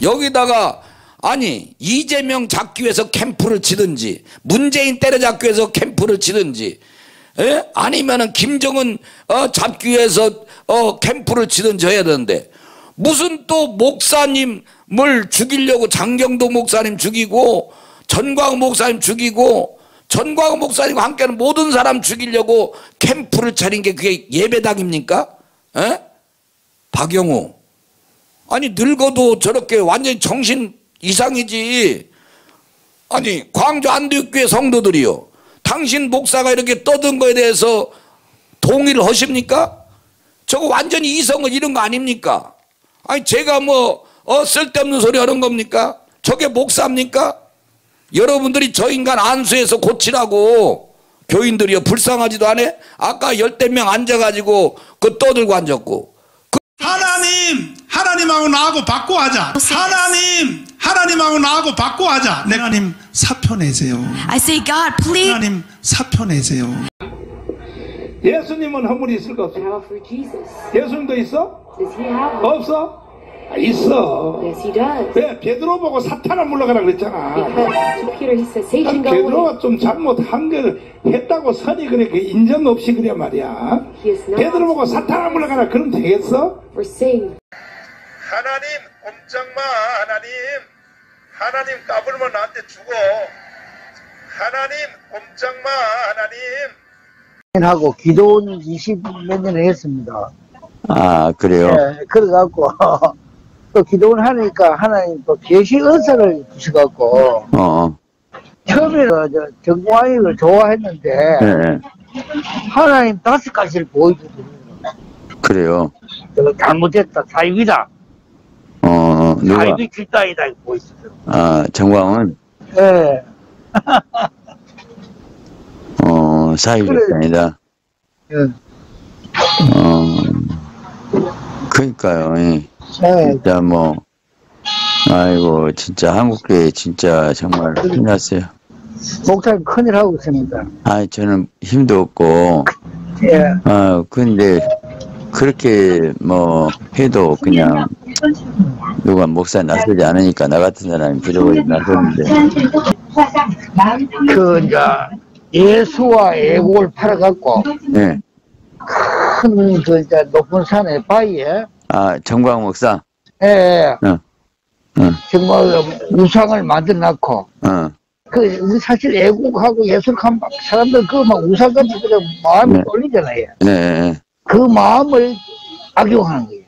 여기다가 아니 이재명 잡기 위해서 캠프를 치든지 문재인 때려잡기 위해서 캠프를 치든지 예? 아니면은 김정은 어, 잡기 위해서 어, 캠프를 치든지 해야 되는데 무슨 또 목사님을 죽이려고 장경도 목사님 죽이고 전광 목사님 죽이고 전광 목사님과 함께하는 모든 사람 죽이려고 캠프를 차린 게 그게 예배당입니까? 에? 박영우 아니 늙어도 저렇게 완전히 정신 이상이지 아니 광주 안디옥교회 성도들이요 당신 목사가 이렇게 떠든 거에 대해서 동의를 하십니까? 저거 완전히 이성을 잃은 거 아닙니까? 아니 제가 뭐 어, 쓸데없는 소리 하는 겁니까? 저게 목사입니까? 여러분들이 저 인간 안수해서 고치라고 교인들이요 불쌍하지도 않아? 아까 열댓 명 앉아가지고 그 떠들고 앉았고 하나님 하나님하고 나하고 바꿔 하자 하나님 하나님하고 나하고 바꿔 하자 내 하나님 사표 내세요 I say, God, please. 하나님 사표 내세요 예수님은 허물이 없어? How for Jesus? 예수님도 있어? Does he have one? 없어? 아, 있어. Yes, he does. 왜 베드로 보고 사탄아 물러가라 그랬잖아. 베드로가 좀 잘못한 걸 했다고 선이 그래 그 인정 없이 그래 말이야. 베드로 보고 사탄아 물러가라 그럼 되겠어? 하나님 꼼짝마 하나님 하나님 까불면 나한테 죽어 하나님 꼼짝마 하나님 하고 기도는 20몇 년을 했습니다. 아 그래요? 예, 그래갖고 또 기도를 하니까 하나님 또 계시 은사를 주셔갖고 어 처음에는 저 정광이를 좋아했는데 네, 하나님 다섯 가지를 보여주더라고요. 그래요 저 잘못했다, 사입이다, 어 누가? 사입이 길다이다 이거 보여주더라고요. 아 정광은 예, 어 사회적단이다. 예, 어 그러니까요 예. 예. 진짜 뭐 아이고 진짜 한국교회 진짜 정말 힘났어요. 목사님 큰일 하고 있습니다. 아 저는 힘도 없고. 예, 아 근데 그렇게 뭐 해도 그냥 누가 목사 나서지 않으니까 나 같은 사람이 부족하게 나섰는데 그 이제 예수와 애국을 팔아갖고 예. 큰그 이제 높은 산에 바위에 아 정광 목사 예, 예. 응. 응. 정말 우상을 만들어 놨고 어 그 사실 애국하고 막 사람들 그 막 우상 같은 그 마음이 네. 떨리잖아요. 네. 그 마음을 악용하는 거예요.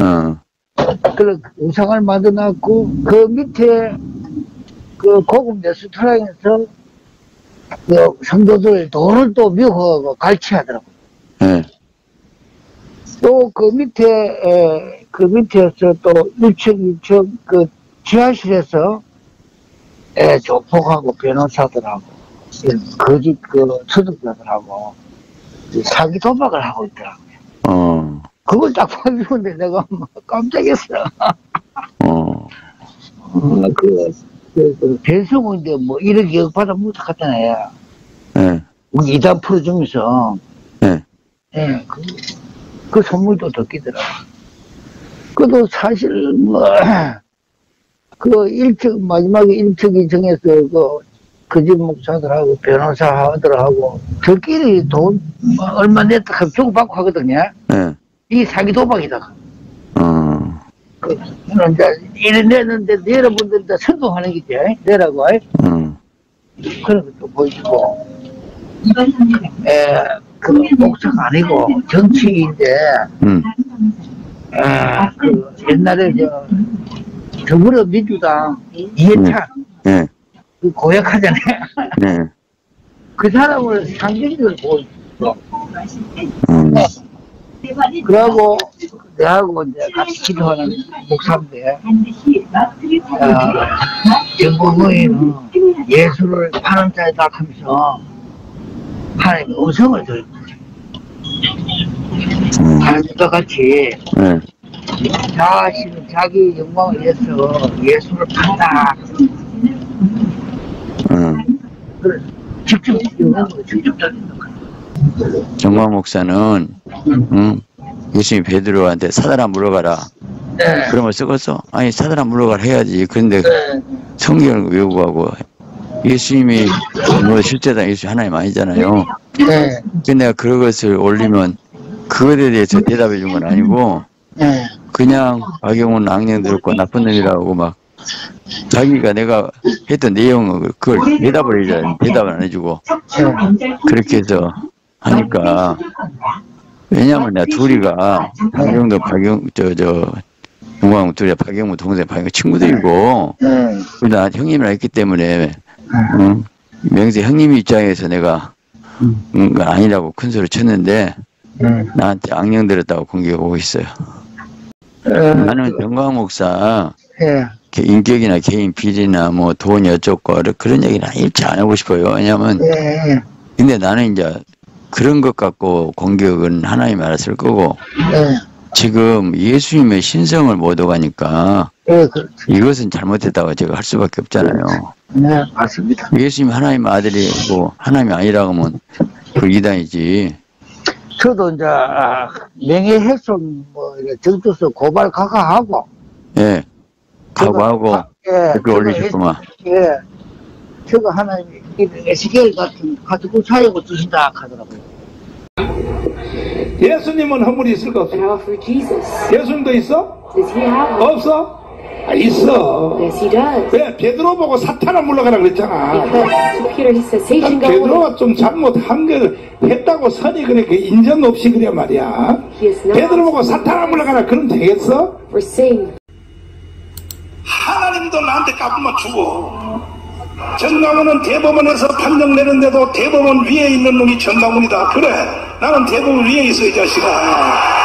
어. 그래 우상을 만들어 놨고 그 밑에 그 고급 레스토랑에서 그 성도들 돈을 또 미워하고 갈취하더라고요. 예. 또그 밑에 에, 그 밑에서 또 1층, 2층 그 지하실에서 에, 조폭하고 변호사들하고 이 거짓 그 투둑자들하고 이 사기 도박을 하고 있더라고요. 어. 그걸 딱 보는데 내가 막 깜짝했어. 어. 어, 그, 그, 그 배송인데 뭐 1억 2억 받아면 어떡하잖아요. 예. 우리 이단 풀어주면서 예. 예, 그, 그 선물도 덕기더라. 그도 사실, 뭐, 그 1층, 마지막에 1층, 2층에서 그, 그집 목사들하고 변호사들하고 저끼리 돈 뭐, 얼마 냈다 하면 주고받고 하거든요. 예. 이 사기 도박이다. 어. 그, 저는 이제 이래 내는데 여러분들 다 선동하는 게지. 내라고. 어. 그런 것도 보여주고. 에, 그 목사가 아니고 정치인데, 음. 아, 그 옛날에 저 더불어민주당 이해찬 예. 그 고약하잖아요. 네. 그 사람을 상징적으로 보여줬어. 음. 그러고 내하고 이제 같이 기도하는 목사인데 아, 정부모인은 예수를 파는 자이다 하면서 하나님의 음성을 들은 거죠. 음. 하나님과 같이 예. 자신은 자기 영광을 위해서 예수를 판다. 음. 직접 영광을 직접 드리는 거예요. 정광 목사는 응? 예수님 베드로한테 사단아 물어가라 네. 그러면 썩었어? 아니 사단아 물러가라 해야지. 그런데 네. 성경을 외우고 예수님이 뭐 실제다 예수 하나님 아니잖아요. 네. 근데 내가 그것을 올리면 그것에 대해서 대답해 준 건 아니고 네. 그냥 박영훈 악령 들었고 나쁜 놈이라고 막 자기가 내가 했던 내용을 그걸 대답을 해줘야 대답을 안 해주고 그렇게 해서 하니까 왜냐면 내가 둘이가 박영도 박영 저저 동광 둘이 박영무 동생 박영 친구들이고 네. 우리 나 형님이랑 했기 때문에 응? 명세 형님 입장에서 내가 응, 그건 아니라고 큰 소리 쳤는데 네. 나한테 악령 들었다고 공격이 오고 있어요. 어, 나는 정광 목사 인격이나 개인 비리나 뭐 돈이 어쩌고 그런 얘기는 일체 안 하고 싶어요. 왜냐면 예. 근데 나는 이제 그런 것 갖고 공격은 하나님 알았을 거고 예. 지금 예수님의 신성을 못 오가니까 예. 그, 이것은 잘못했다고 제가 할 수밖에 없잖아요. 네. 맞습니다. 예수님 하나님 아들이고 하나님이 아니라고 하면 그 이단이지. 저도 이제 아, 명예훼손 뭐 정투서 고발 각하하고 예. 각오하고 예. 댓글 올리셨구만. 예. 저거 하나님이 에스겔 같은 가지고 사용을 주신다 하더라고요. 예수님은 허물이 있을 거 없어? 예수님도 있어? Does he have one? 없어? 아, 있어. Yes, he does. 왜? 베드로 보고 사탄아 물러가라 그랬잖아. 베드로가 좀 잘못한 걸 했다고 선이 그래 그 인정 없이 그래 말이야. 베드로 보고 사탄아 물러가라 그럼 되겠어? 하나님도 나한테 까불면 주고 정강훈은 대법원에서 판정 내는데도 대법원 위에 있는 놈이 정강훈이다. 그래 나는 대법원 위에 있어 이 자식아